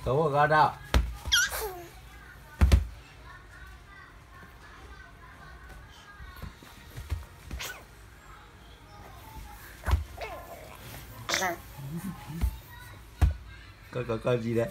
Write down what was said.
Tahu gak ada? Kakak kaji deh.